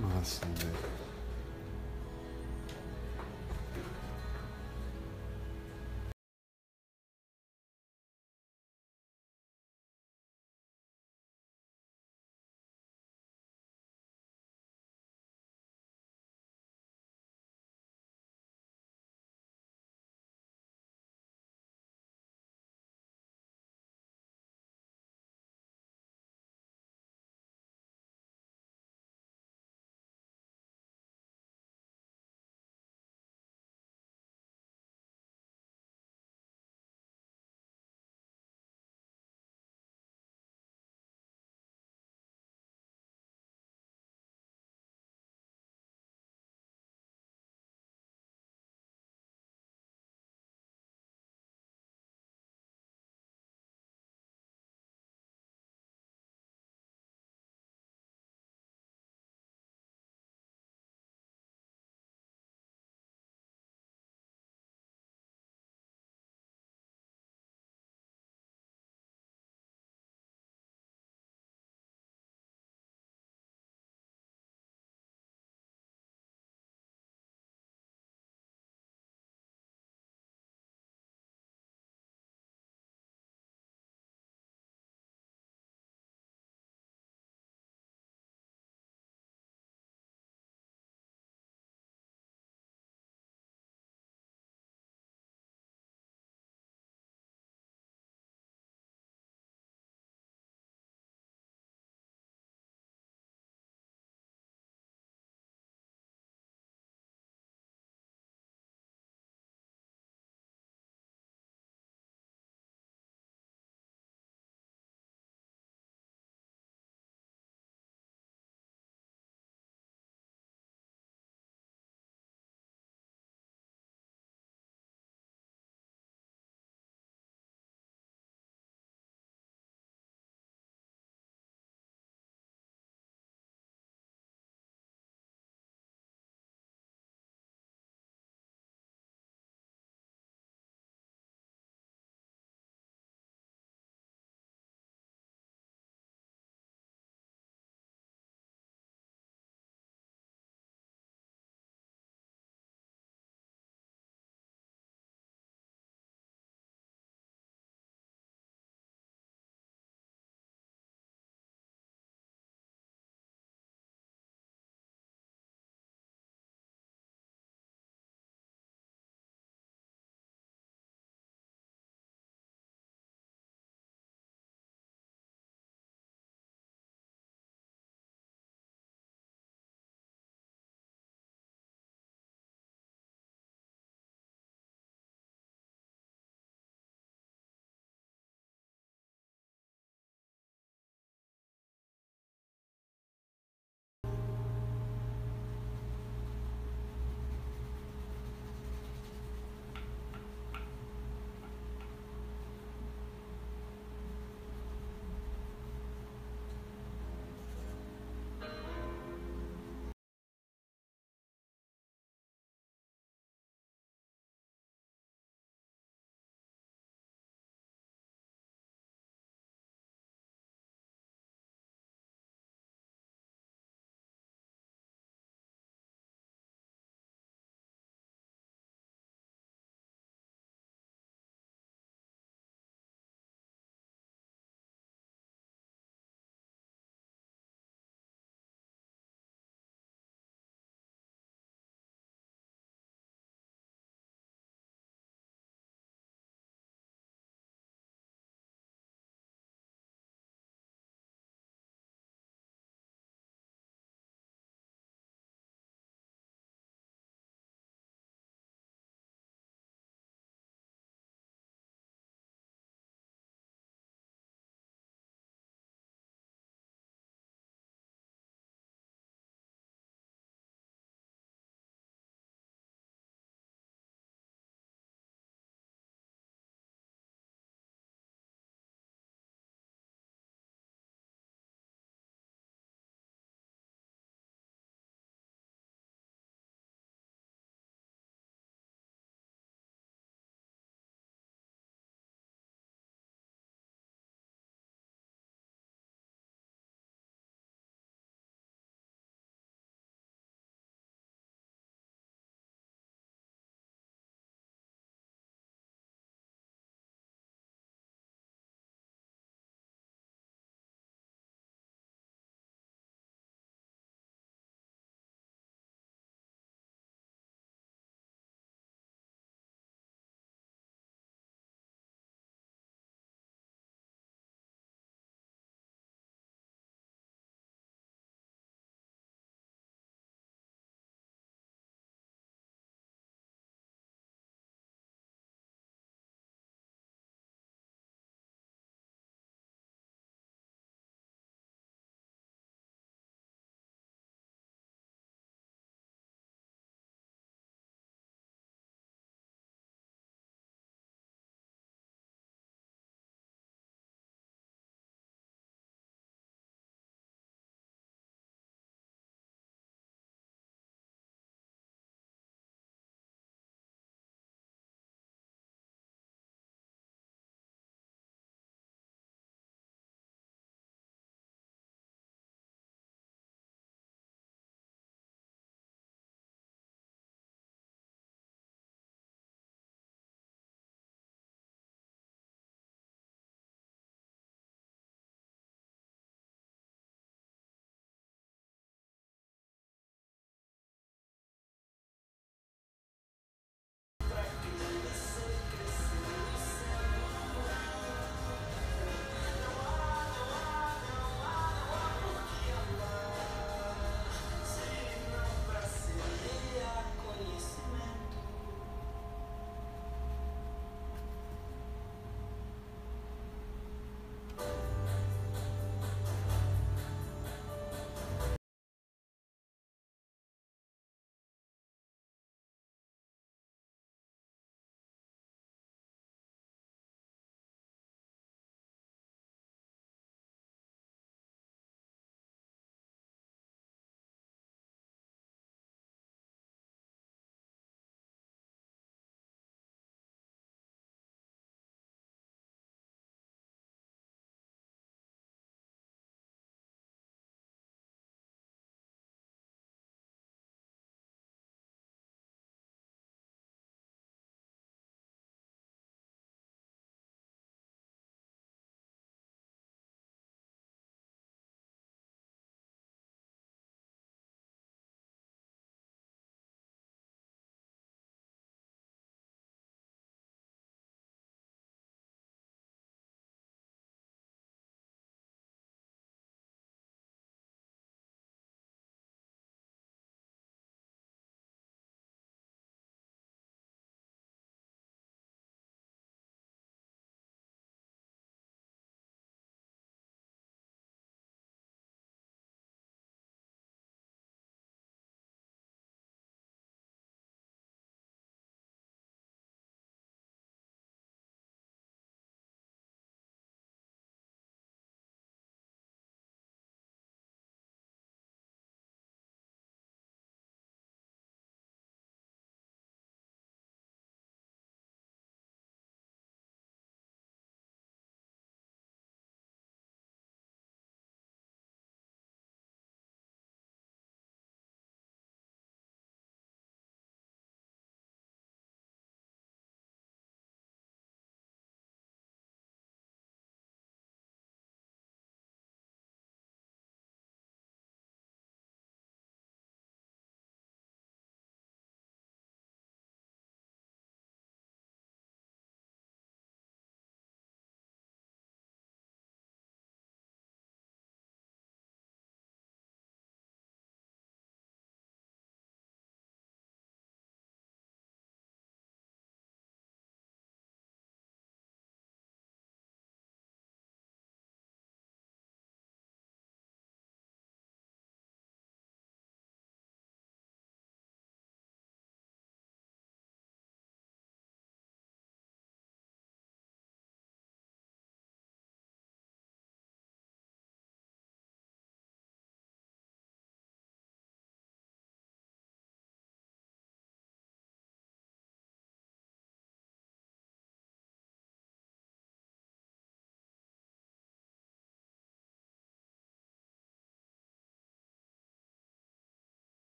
まあそうね。